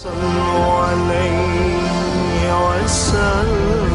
صلوا عليه وسلم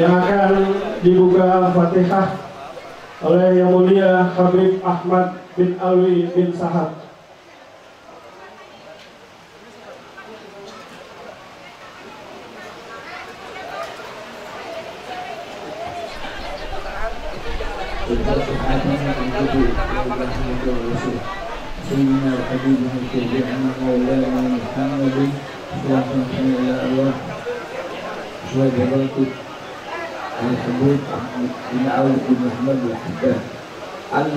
yang akan dibuka Fatihah oleh Yang Mulia Habib Ahmad bin Alwi bin Sahab. سيدنا وحبيبنا وشفيعنا مولانا محمد اللهم صل على ارواح وجبرته الحبوب بن عوف بن محمد الحبان عنه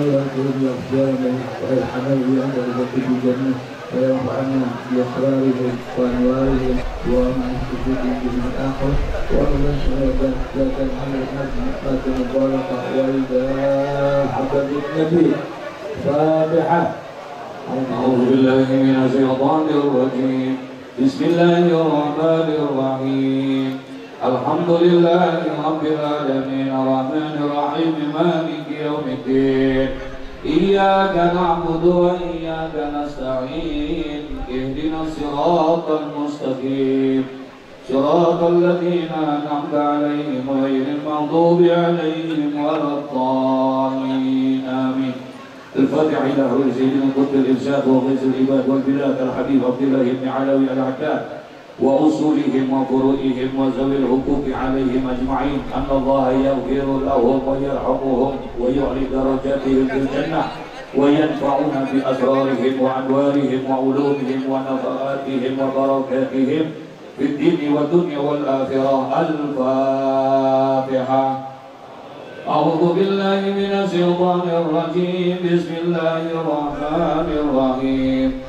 باختيار له ويرحمه عند البقيه الجنه وينفعنا باسرارهم وانوارهم ومع سجودهم في الآخر ومن شهد ذات الحمد نجمة مباركة والى حبب النبي فاتحة. أعوذ بالله من الشيطان الرجيم. بسم الله الرحمن الرحيم. الحمد لله رب العالمين الرحمن الرحيم مالك يوم الدين. إياك نعبد وإياك نستعين اهدنا الصراط المستقيم. صراط الذين أنعمت عليهم غير المغضوب عليهم ولا الضالين. آمين. الفاتحة إلى حول سيدنا قطب الإرشاد وغيث العباد والبلاد الحبيب عبد الله بن علوي العتاد وأصولهم وفروئهم وذوي الحقوق عليهم أجمعين أن الله يغفر لهم ويرحمهم ويعلي درجاتهم في الجنة وينفعنا بأسرارهم وأنوارهم وعلومهم ونفعاتهم وبركاتهم في الدين والدنيا والآخرة. الفاتحة. أعوذ بالله من الشيطان الرجيم. بسم الله الرحمن الرحيم.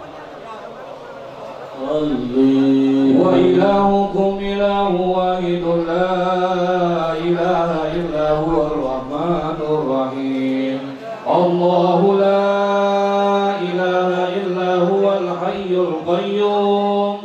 وإلهكم إله واحد لا إله إلا هو الرحمن الرحيم. الله لا إله إلا هو الحي القيوم.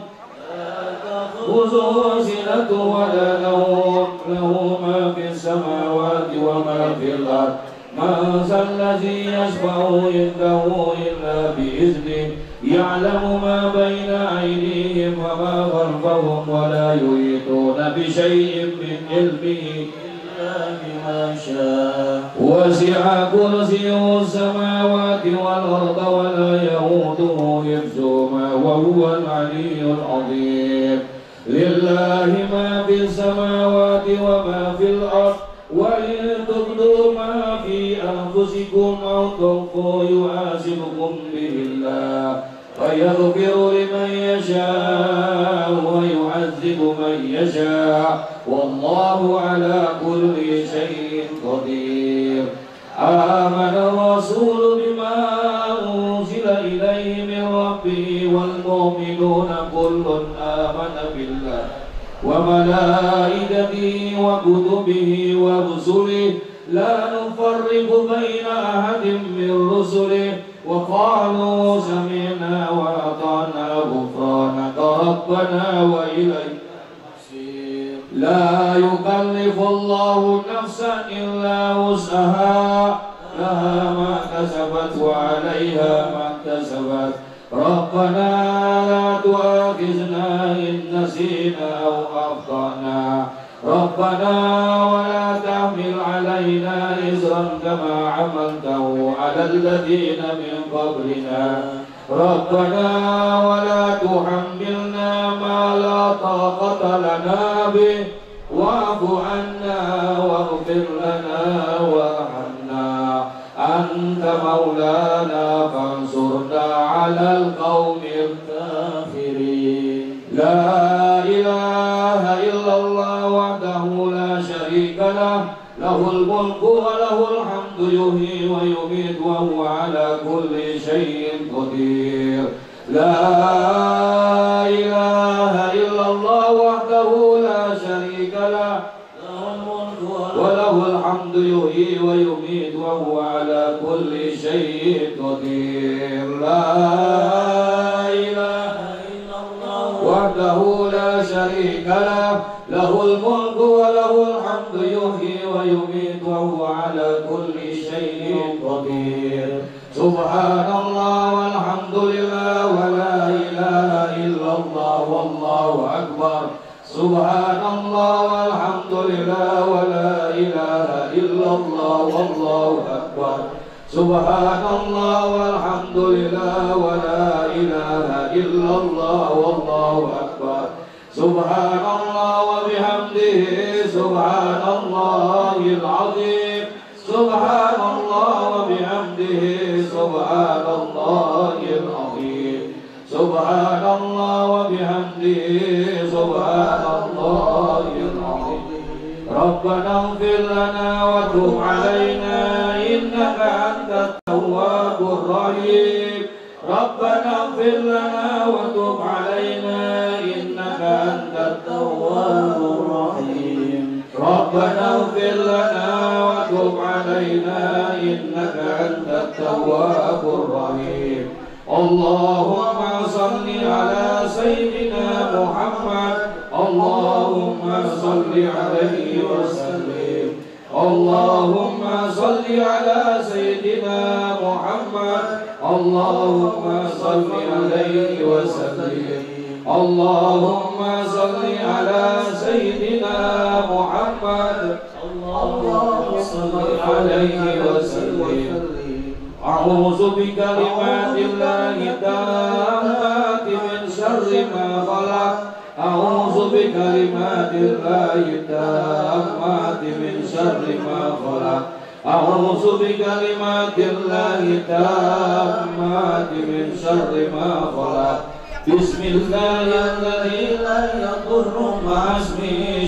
خذوا سنة ولا نوم له ما في السماوات وما في الأرض. من ذا الذي يشفع عنده إلا بإذنه. يعلم ما بين أيديهم وما خلفهم ولا يحيطون بشيء من علمه إلا بما شاء. وسع كرسيه السماوات والأرض ولا يئوده حفظهما وهو العلي العظيم. لله ما في السماوات وما في الأرض وإن تبدوا ما في أنفسكم أو تخفوا يحاسبكم به الله فيغفر لمن يشاء ويعذب من يشاء. والله على كل شيء قدير. آمن الرسول بما أنزل إليه من ربه والمؤمنون كل آمن بالله وملائكته وكتبه ورسله. لا نفرق بين أحد من رسله. وقالوا سمعنا وأطعنا غفرانك ربنا وإليك لا يكلف الله نفسا إلا وسعها. لها ما كسبت وعليها ما اكتسبت. ربنا لا تؤاخذنا إن نسينا أو أخطأنا. ربنا ولا تحمل علينا إزرا كما عملته على الذين من قبلنا. ربنا ولا تحملنا ما لا طاقة لنا به. واعف عنا واغفر لنا وارحمنا. أنت مولانا فانصرنا على القوم الكافرين. لا له له الملك وله الحمد يحيي ويميت وهو على كل شيء قدير. لا إله إلا الله وحده لا شريك له وله الحمد يحيي ويميت وهو على كل شيء قدير. لا إله إلا الله وحده لا شريك له له الملك سبحان الله والحمد لله ولا إله إلا الله والله أكبر. سبحان الله وبحمده سبحان الله العظيم. سبحان الله وبحمده سبحان الله العظيم. سبحان الله وبحمده سبحان الله العظيم. ربنا اغفر لنا وتب علينا. إنك أنت التواب الرحيم. ربنا اغفر لنا وتب علينا إنك أنت التواب الرحيم. ربنا اغفر لنا وتب علينا إنك أنت التواب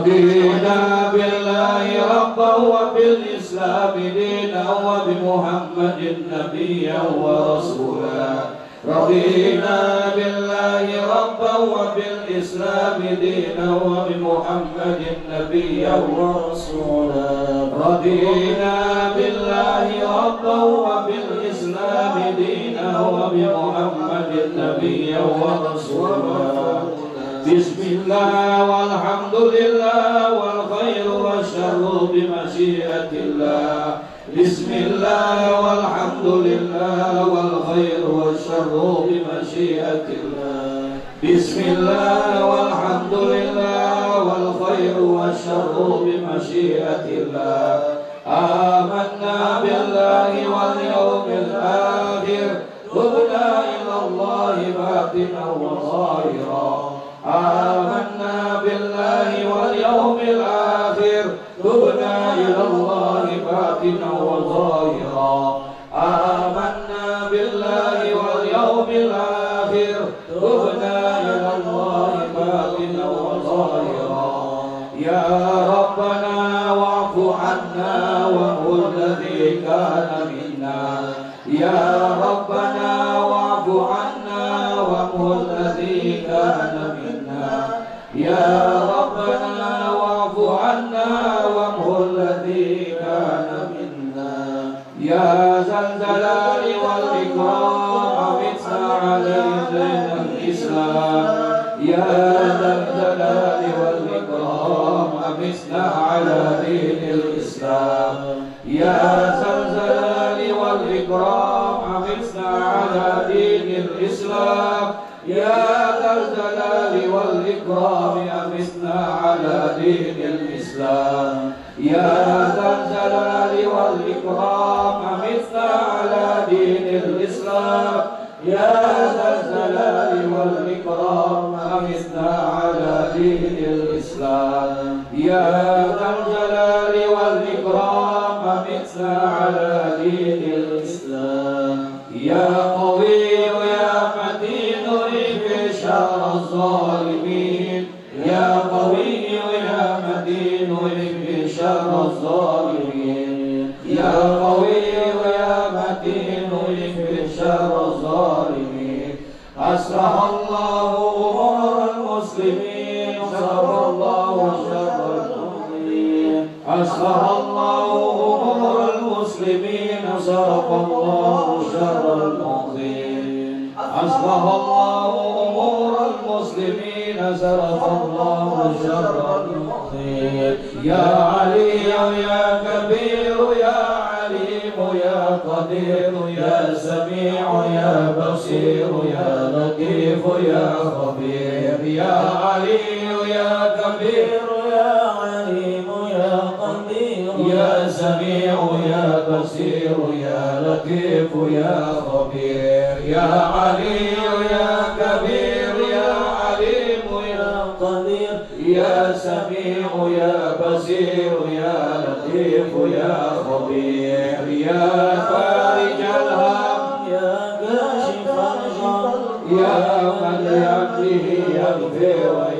رضينا بالله ربا وبالإسلام دينا وبمحمد نبيا ورسولا. رضينا بالله ربا وبالإسلام دينا وبمحمد نبيا ورسولا. رضينا بالله ربا وبالإسلام دينا وبمحمد نبيا ورسولا. بسم الله والحمد لله والخير والشر بمشيئة الله. بسم الله والحمد لله والخير والشر بمشيئة الله. بسم الله والحمد لله والخير والشر بمشيئة الله. آمنا بالله واليوم الآخر. تبنا إلى الله باطنا وظاهرا. آمنا بالله واليوم الآخر. تبنا إلى الله باطنا وظاهرا. آمنا بالله واليوم الآخر. تبنا إلى الله باطنا وظاهرا. يا ربنا واعف عنا وهو الذي كان والإكرام أمتنا على دين الإسلام. يا ذا الجلال والإكرام أمتنا على دين الإسلام. يا ذا الجلال والإكرام أمتنا على دين الإسلام. يا ذا الجلال أصلح الله أمور المسلمين صرف الله شر المؤمنين. أصلح الله أمور المسلمين صرف الله شر المؤمنين. يا علي يا كبير يا عليم يا قدير يا سميع يا بصير يا لطيف يا خبير. يا علي يا كبير بصير يا لطيف يا خبير يا علي يا كبير يا عليم يا قدير يا سميع يا بصير يا لطيف يا خبير يا فارج الهم يا كاشف الغم يا من يأتيه يغفر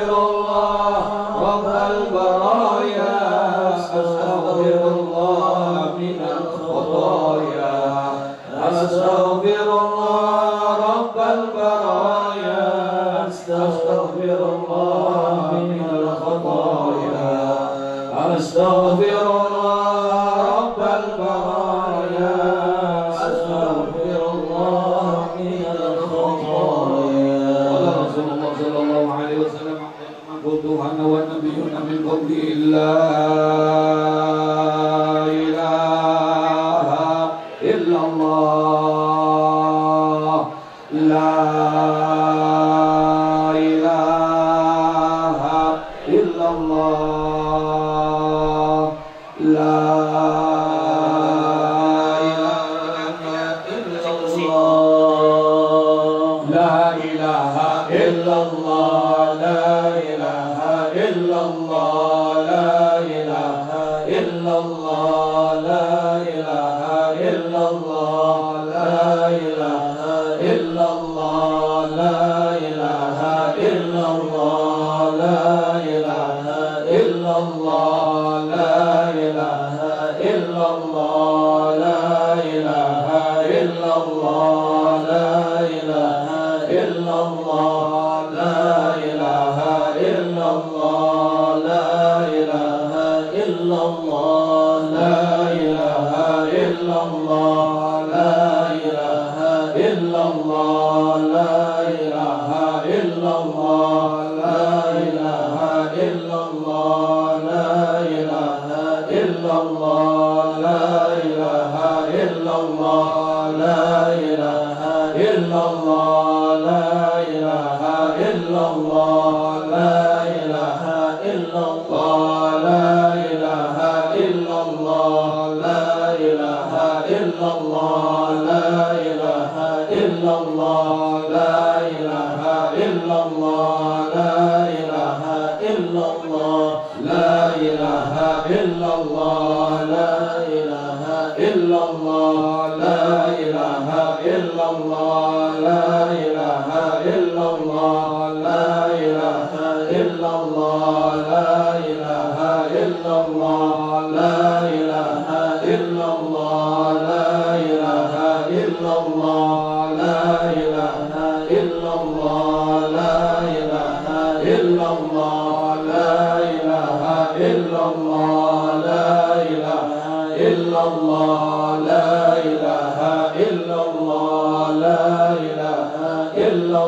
إلا إلا الله. لا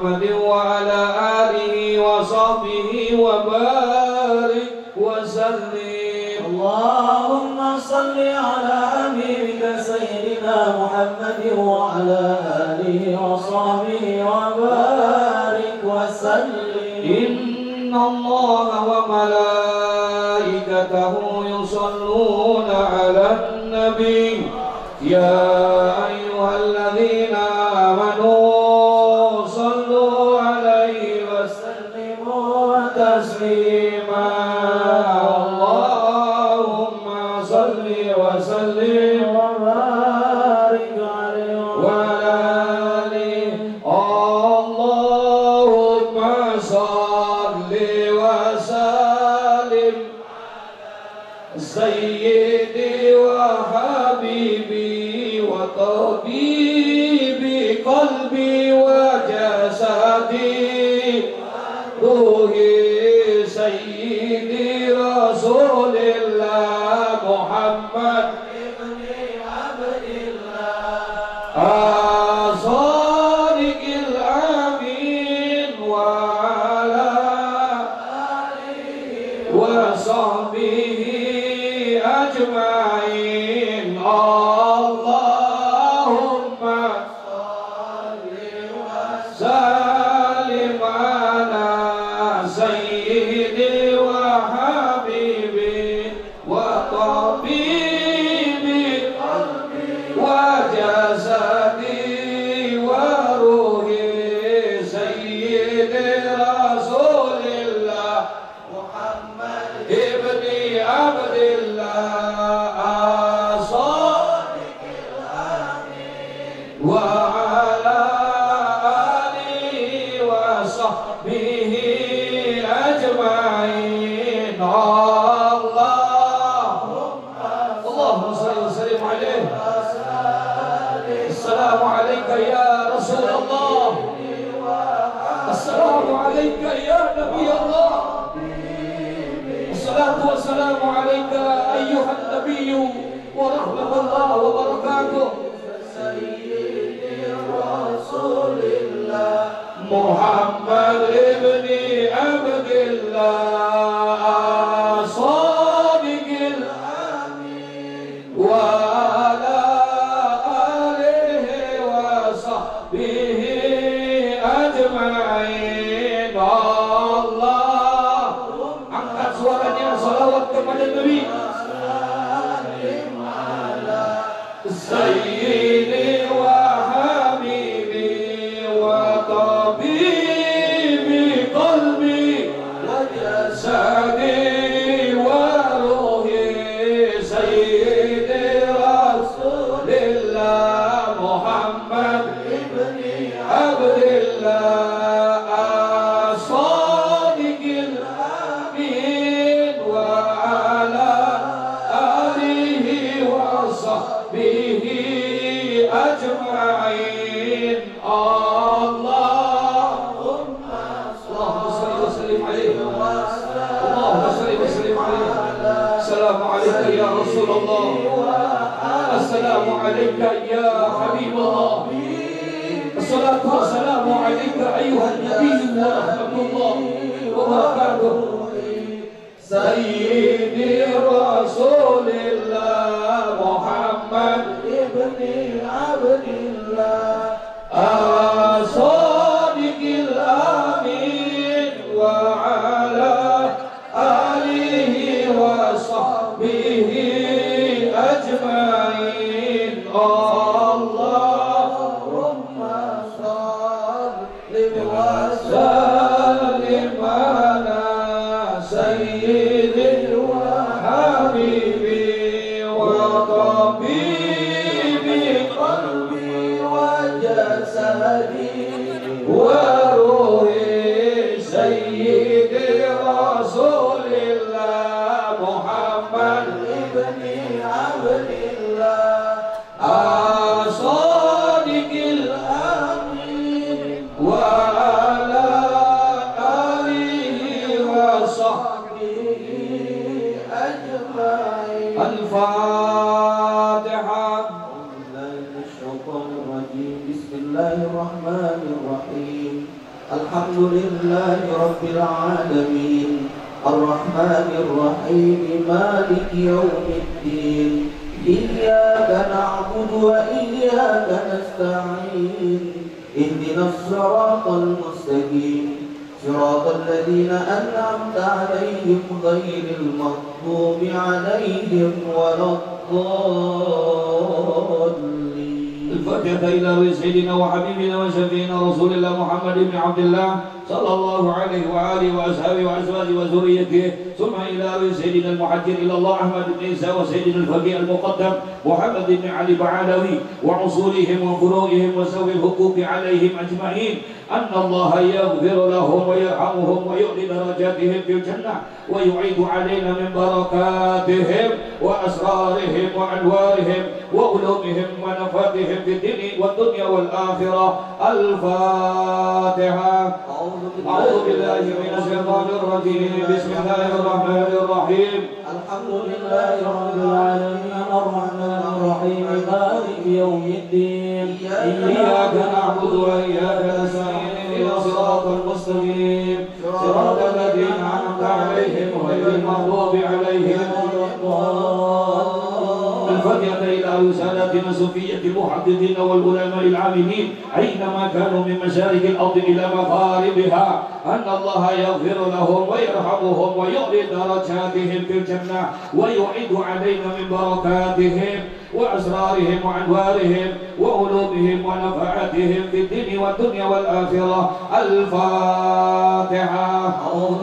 محمد وعلى آله وصحبه وبارك وسلم. اللهم صل على حبيبك سيدنا محمد وعلى آله وصحبه وبارك وسلم. إن الله وملائكته يصلون على النبي. يا يوم الدين. إياك نعبد وإياك نستعين. اهدنا الصراط المستقيم. صراط الذين أنعمت عليهم غير المغضوب عليهم ولا الضالين. الفاتحة إلى سيدنا وحبيبنا وشفينا رسول الله محمد بن عبد الله صلى الله عليه وآله وأصحابه وأزواجه وذريته. ثم إلى سيدنا المحجر إلى الله أحمد بن عيسى وسيدنا الفقيه المقدم محمد بن علي بعلوي وعصولهم وفروعهم وسوي الحقوق عليهم أجمعين. أن الله يغفر لهم ويرحمهم ويؤذي درجاتهم في الجنة ويعيد علينا من بركاتهم وأسرارهم وأنوارهم وعلومهم ونفاتهم في الدين والدنيا والآخرة. الفاتحة. أعوذ بالله من الشيطان الرجيم. بسم الله الرحمن الرحيم. الحمد لله رب العالمين الرحمن الرحيم مالك يوم الدين. إياك نعبد وإياك نستعين اهدنا الصراط المستقيم. صراط الذين أنعمت عليهم غير المغضوب عليهم الفاتحة إلى رسالتنا صوفية المحدثين والعلماء العاملين أينما كانوا من مشارق الأرض إلى مغاربها أن الله يغفر لهم ويرحمهم ويعلي درجاتهم في الجنة ويعد علينا من بركاتهم وأسرارهم وأنوارهم وعلومهم ونفعاتهم في الدين والدنيا والآخرة. الفاتحة. أعوذ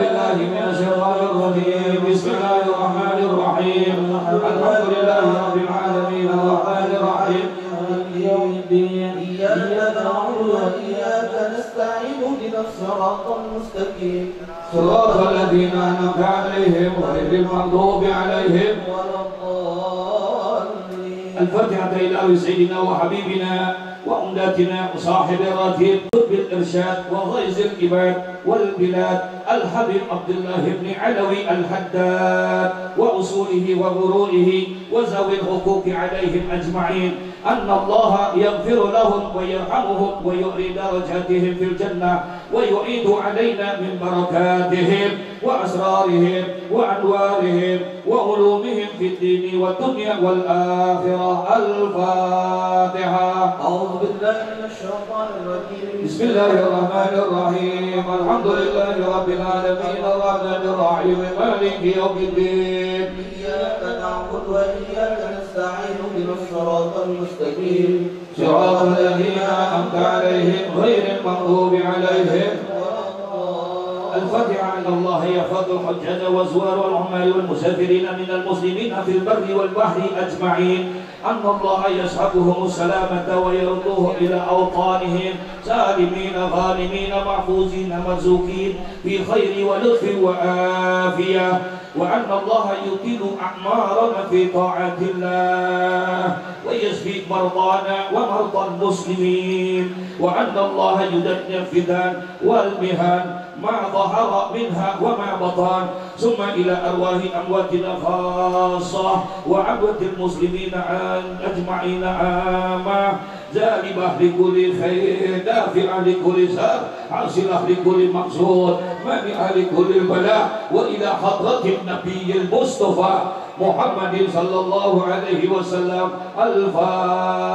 بالله من الشيطان الرجيم. بسم الله صراط الذين أنعمت عليهم غير المغضوب عليهم ولا الضالين. الفاتحة إلى سيدنا وحبيبنا وأمداتنا وصاحب الراتب قطب الإرشاد وغيظ العباد والبلاد الحبيب عبد الله بن علوي الحداد وأصوله وفروعه وذوي الحقوق عليهم أجمعين. أن الله يغفر لهم ويرحمهم ويعلي درجاتهم في الجنة ويعيد علينا من بركاتهم وأسرارهم وأنوارهم وعلومهم في الدين والدنيا والآخرة. الفاتحة. أعوذ بالله من الشيطان الرجيم. بسم الله الرحمن الرحيم. الحمد لله رب العالمين الرحمن الرحيم مالك يوم الدين. إياك نعبد وإياك نستعين اهدنا الصراط المستقيم. صراط الذين أنعمت عليهم غير المغضوب عليهم. الفاتحة أن الله يحفظ الحجاج والزوار والعمال والمسافرين من المسلمين في البر والبحر أجمعين. أن الله يسحبهم السلامة ويردوهم إلى أوطانهم سالمين غانمين محفوظين مرزوقين في خير ولطف وآفية. وأن الله يطيل أعمارنا في طاعة الله ويشفي مرضانا ومرضى المسلمين. وأن الله يدني الفتن والمهن ما ظهر منها وما بطن. ثم إلى أرواح أمواتنا خاصة وعبوة المسلمين أجمعين عامة جالبة لكل خير دافعة لكل شر حاصلة لكل مقصود مانعة لكل البلاء. وإلى حضرة النبي المصطفى محمد صلى الله عليه وسلم الفاتحة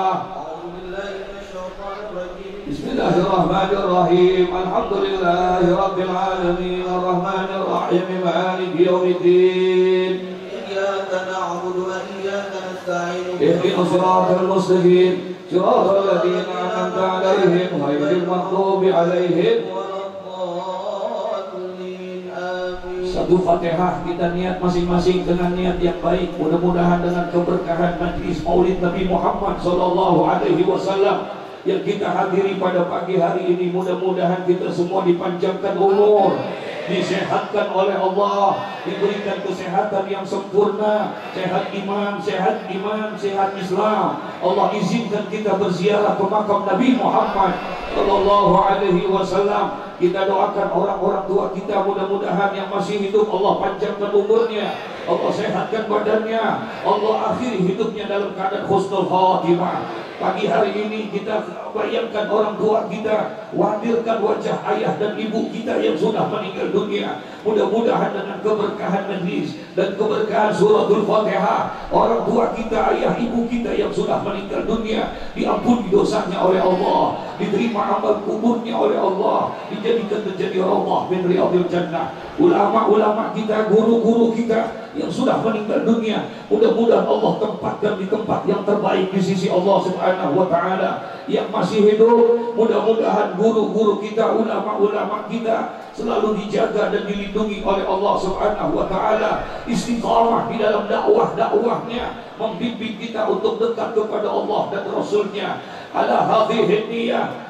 أعوذ بالله من الشيطان الرجيم بسم الله الرحمن الرحيم الحمد لله رب العالمين الرحمن الرحيم مالك يوم الدين إياك نعبد وإياك نستعين اهدنا الصراط المستقيم صراط الذين أنعمت عليهم غير المغضوب عليهم ولا الضالين آمين Satu Fatihah kita niat masing-masing dengan niat yang baik. Mudah-mudahan dengan keberkahan majlis Maulid Nabi Muhammad sallallahu alaihi wasallam. Yang kita hadiri pada pagi hari ini mudah-mudahan kita semua dipanjangkan umur disehatkan oleh Allah diberikan kesehatan yang sempurna sehat iman sehat iman sehat Islam. Allah izinkan kita berziarah ke makam Nabi Muhammad sallallahu alaihi wasallam. Kita doakan orang-orang tua kita mudah-mudahan yang masih hidup Allah panjangkan umurnya Allah sehatkan badannya Allah akhiri hidupnya dalam keadaan husnul khatimah pagi hari ini kita bayangkan orang tua kita wadirkan wajah ayah dan ibu kita yang sudah meninggal dunia. Mudah-mudahan dengan keberkahan majlis dan keberkahan suratul fatihah orang tua kita ayah ibu kita yang sudah meninggal dunia diampuni dosanya oleh Allah diterima amal kuburnya oleh Allah dijadikan menjadi Allah min riyadil jannah. Ulama-ulama kita guru-guru kita yang sudah meninggal dunia. Mudah-mudahan Allah tempatkan di tempat yang terbaik di sisi Allah Subhanahu wa taala yang masih hidup. Mudah-mudahan guru-guru kita ulama-ulama kita selalu dijaga dan dilindungi oleh Allah Subhanahu wa taala. Istiqamah di dalam dakwah-dakwahnya membimbing kita untuk dekat kepada Allah dan Rasulnya. Ala hadhihi niyah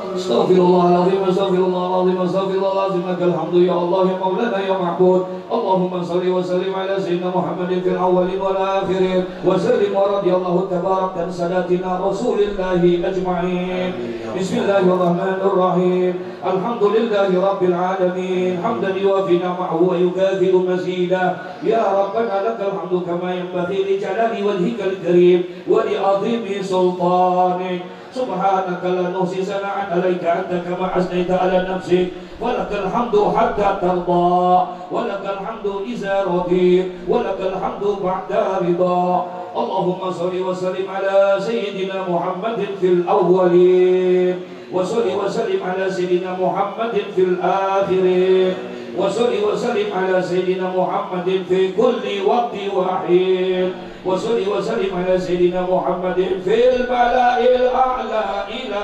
استغفر الله العظيم استغفر الله العظيم استغفر الله العظيم لك الحمد يا الله يا مولانا يا معبود. اللهم صل وسلم على سيدنا محمد في الاولين والاخرين وسلم ورضي الله تبارك عن ساداتنا رسول الله أجمعين. بسم الله الرحمن الرحيم. الحمد لله رب العالمين. حمدا يوافي نعمه ويكافئ مزيدا يا ربنا لك الحمد كما ينبغي لجلال وجهك الكريم ولعظيم سلطانك. سبحانك لا نحصي ثناء عليك انت كما اثنيت على نفسك ولك الحمد حتى ترضى. ولك الحمد إذا رضيت ولك الحمد بعد رضا. اللهم صل وسلم على سيدنا محمد في الأولين. وصل وسلم على سيدنا محمد في الآخرين. وصل وسلم على سيدنا محمد في كل وقت وحين. وصل وسلم على سيدنا محمد في الملأ الأعلى إلى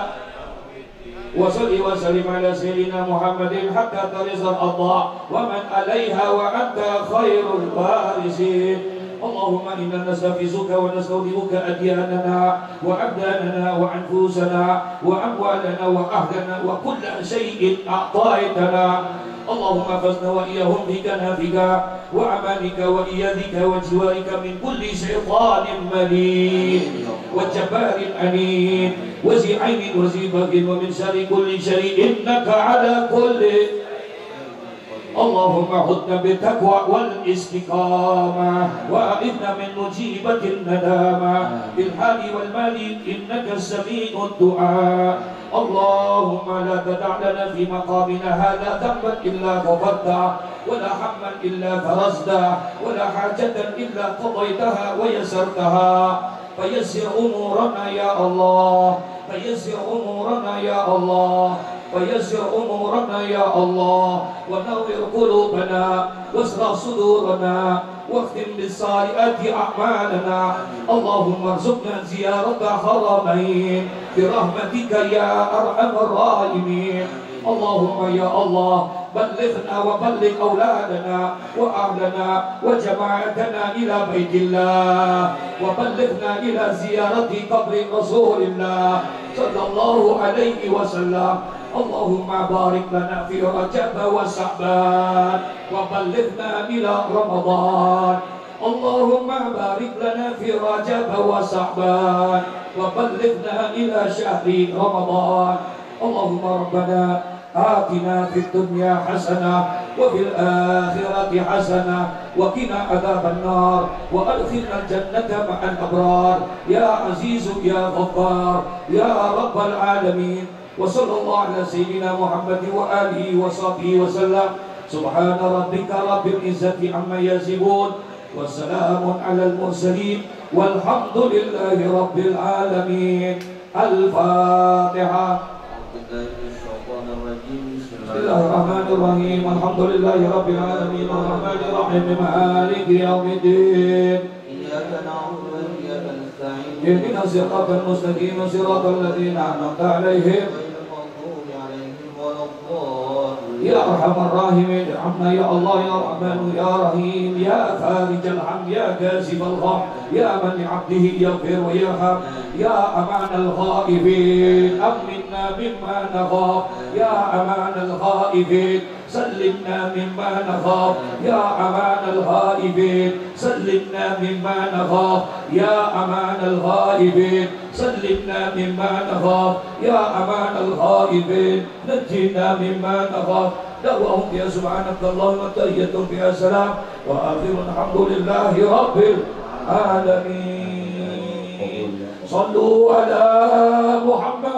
وصل وسلم على سيدنا محمد حتى ترز الأرض ومن عليها وأنت خير الوارثين اللهم إنا نستغفرك ونستودعك أدياننا وأبداننا وأنفسنا وأموالنا وأهلنا وكل شيء أعطيتنا. اللهم احفظنا وإياهم بكنافك وأمانك وإيادك وجوارك من كل شيطان مليم. وجبار أنين وزي عين وزي بغي ومن شر كل شيء إنك على كل اللهم عدنا بالتقوى والاستقامة وأعذنا من مجيبة الندامة. بالحال والمال إنك السميع الدعاء. اللهم لا تدع لنا في مقامنا هذا ذنبا إلا غفرته ولا هما إلا فرجته ولا حاجة إلا قضيتها ويسرتها. فيسر أمورنا يا الله فيسر أمورنا يا الله. فيسر أمورنا يا الله ونور قلوبنا واسرع صدورنا واختم بالصالحات أعمالنا. اللهم ارزقنا زيارة حرمين برحمتك يا أرحم الراحمين. اللهم يا الله بلغنا وبلغ أولادنا وأهلنا وجماعتنا إلى بيت الله وبلغنا إلى زيارة قبر رسول الله صلى الله عليه وسلم. اللهم بارك لنا في رجب وشعبان وبلغنا إلى رمضان. اللهم بارك لنا في رجب وشعبان وبلغنا إلى شهر رمضان. اللهم ربنا آتنا في الدنيا حسنة وفي الآخرة حسنة وقنا عذاب النار وأدخلنا الجنة مع الأبرار. يا عزيز يا غفار يا رب العالمين. وصلى الله على سيدنا محمد وآله وصحبه وسلم. سبحان ربك رب العزة عما يصفون وسلام على المرسلين والحمد لله رب العالمين. الفاتحة. بسم الله الرحمن الرحيم. الحمد لله رب العالمين الرحمن الرحيم. مالك يوم الدين. إياك نعبد وإياك نستعين. اهدنا الصراط المستقيم صراط الذين أنعمت عليهم غير المغضوب عليهم ولا الضالين يا أرحم الراحمين ارحمنا يا الله يا رحمن يا رحيم يا فارج الهم يا كاشف الغم يا من لعبده يغفر ويرحم يا أمان الخائفين امنا مما نخاف يا أمان الخائفين سلمنا مما نخاف يا أمان الخائفين سلمنا مما نخاف يا أمان الخائفين سلمنا مما نخاف يا أمان الخائفين نجنا مما نخاف دعوهم يا سبحانك اللهم تحية فيها سلام واخر الحمد لله رب العالمين صلوا على محمد